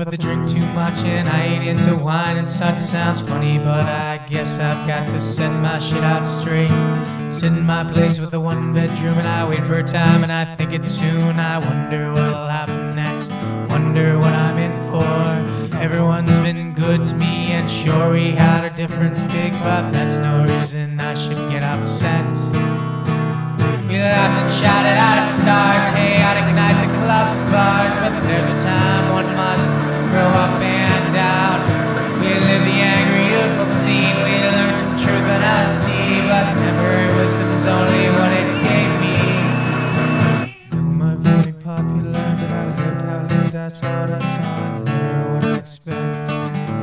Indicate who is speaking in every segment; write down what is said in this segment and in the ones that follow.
Speaker 1: But they drink too much, and I ain't into wine and such. Sounds funny, but I guess I've got to set my shit out straight. Sit in my place with a one bedroom, and I wait for a time, and I think it's soon. I wonder what'll happen next, wonder what I'm in for. Everyone's been good to me, and sure we had a different stick, but that's no reason I should get upset. We laughed and shouted out at stars, chaotic nights at clubs lived. I saw what I I expect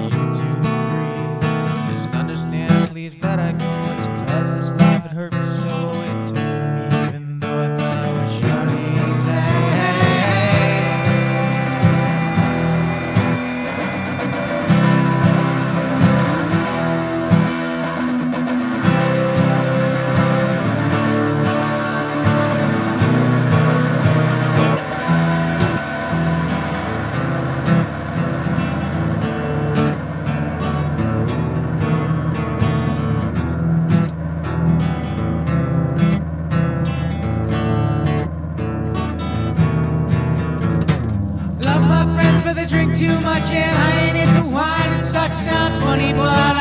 Speaker 1: you to agree. Just understand, please, that I. It's cause this life it hurt me so. They drink too much, and I ain't into wine and such. Sounds funny, but